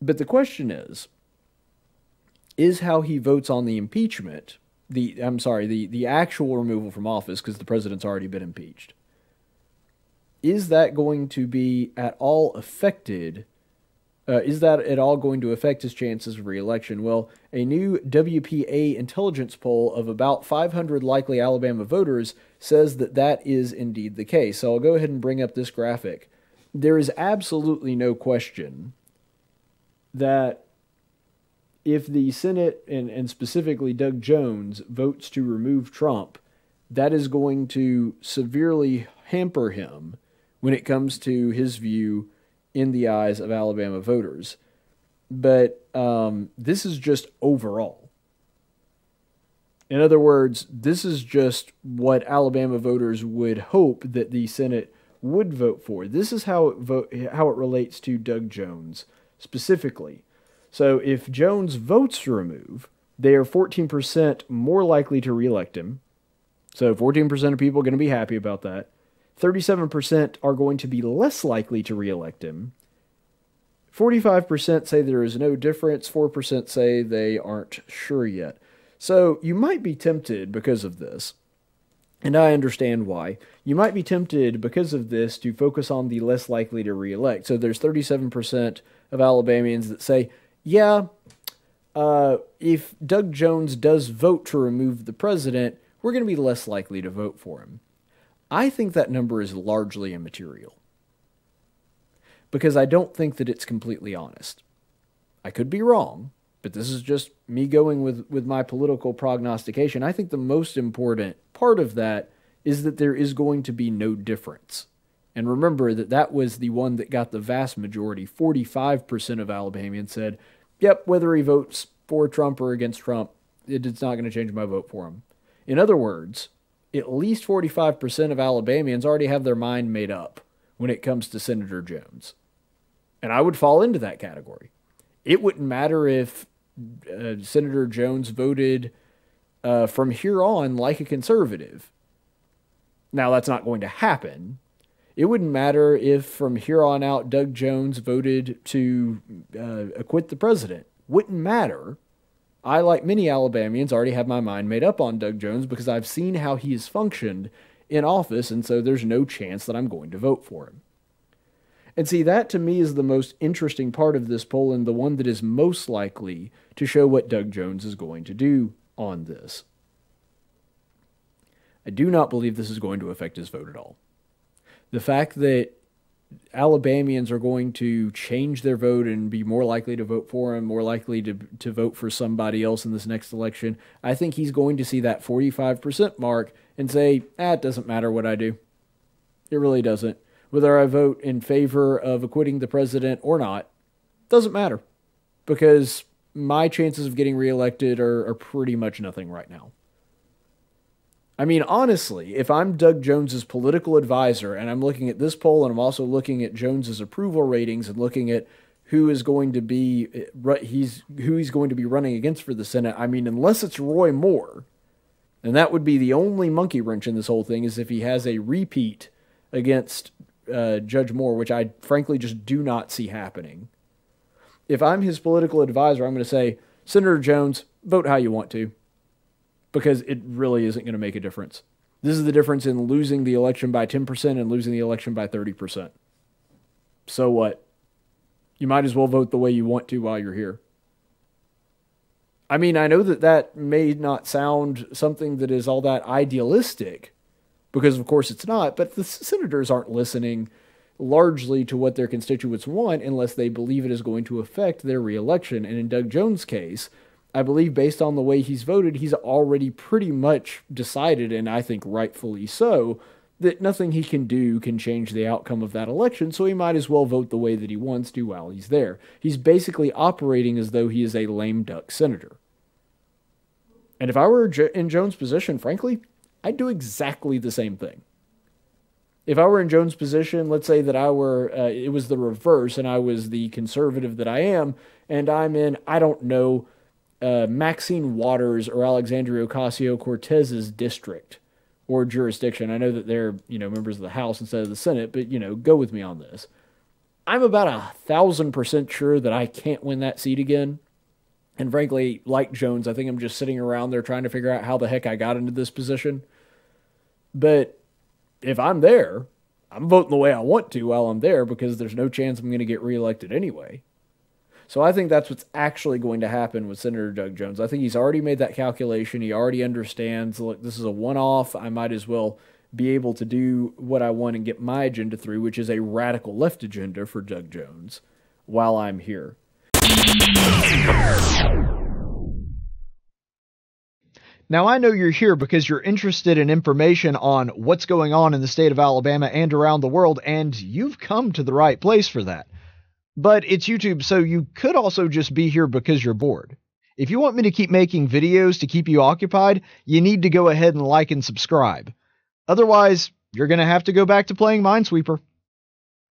But the question is is how he votes on the impeachment, the I'm sorry, the, the actual removal from office because the president's already been impeached. Is that going to be at all affected? Uh, is that at all going to affect his chances of reelection? Well, a new WPA intelligence poll of about 500 likely Alabama voters says that that is indeed the case. So I'll go ahead and bring up this graphic. There is absolutely no question that if the Senate and, and specifically Doug Jones votes to remove Trump, that is going to severely hamper him when it comes to his view in the eyes of Alabama voters. But um, this is just overall. In other words, this is just what Alabama voters would hope that the Senate would vote for. This is how it vote how it relates to Doug Jones specifically. So if Jones votes to remove, they are 14% more likely to reelect him. So 14% of people are going to be happy about that. 37% are going to be less likely to reelect him. 45% say there is no difference. 4% say they aren't sure yet. So you might be tempted because of this, and I understand why. You might be tempted because of this to focus on the less likely to reelect. So there's 37% of Alabamians that say, yeah, uh, if Doug Jones does vote to remove the president, we're going to be less likely to vote for him. I think that number is largely immaterial because I don't think that it's completely honest. I could be wrong, but this is just me going with, with my political prognostication. I think the most important part of that is that there is going to be no difference. And remember that that was the one that got the vast majority. 45% of Alabamians said, yep, whether he votes for Trump or against Trump, it's not going to change my vote for him. In other words, at least 45% of Alabamians already have their mind made up when it comes to Senator Jones. And I would fall into that category. It wouldn't matter if uh, Senator Jones voted uh, from here on like a conservative. Now, that's not going to happen. It wouldn't matter if from here on out Doug Jones voted to uh, acquit the president. Wouldn't matter. I, like many Alabamians, already have my mind made up on Doug Jones because I've seen how he has functioned in office, and so there's no chance that I'm going to vote for him. And see, that to me is the most interesting part of this poll and the one that is most likely to show what Doug Jones is going to do on this. I do not believe this is going to affect his vote at all. The fact that Alabamians are going to change their vote and be more likely to vote for him, more likely to to vote for somebody else in this next election. I think he's going to see that 45% mark and say, "Ah, it doesn't matter what I do. It really doesn't whether I vote in favor of acquitting the president or not, doesn't matter because my chances of getting reelected are, are pretty much nothing right now. I mean, honestly, if I'm Doug Jones's political advisor and I'm looking at this poll and I'm also looking at Jones's approval ratings and looking at who is going to be uh, he's who he's going to be running against for the Senate, I mean, unless it's Roy Moore, and that would be the only monkey wrench in this whole thing is if he has a repeat against uh, Judge Moore, which I frankly just do not see happening. If I'm his political advisor, I'm going to say, Senator Jones, vote how you want to, because it really isn't going to make a difference. This is the difference in losing the election by 10% and losing the election by 30%. So what? You might as well vote the way you want to while you're here. I mean, I know that that may not sound something that is all that idealistic, because of course it's not. But the senators aren't listening largely to what their constituents want unless they believe it is going to affect their reelection. And in Doug Jones' case, I believe based on the way he's voted, he's already pretty much decided, and I think rightfully so, that nothing he can do can change the outcome of that election, so he might as well vote the way that he wants to while he's there. He's basically operating as though he is a lame duck senator. And if I were in Jones' position, frankly, I'd do exactly the same thing. If I were in Jones' position, let's say that I were, uh, it was the reverse, and I was the conservative that I am, and I'm in, I don't know, uh, Maxine Waters or Alexandria Ocasio Cortez's district or jurisdiction. I know that they're, you know, members of the House instead of the Senate, but, you know, go with me on this. I'm about a thousand percent sure that I can't win that seat again. And frankly, like Jones, I think I'm just sitting around there trying to figure out how the heck I got into this position. But if I'm there, I'm voting the way I want to while I'm there because there's no chance I'm going to get reelected anyway. So I think that's what's actually going to happen with Senator Doug Jones. I think he's already made that calculation. He already understands, look, this is a one off. I might as well be able to do what I want and get my agenda through, which is a radical left agenda for Doug Jones while I'm here. Now, I know you're here because you're interested in information on what's going on in the state of Alabama and around the world, and you've come to the right place for that. But it's YouTube, so you could also just be here because you're bored. If you want me to keep making videos to keep you occupied, you need to go ahead and like and subscribe. Otherwise, you're going to have to go back to playing Minesweeper.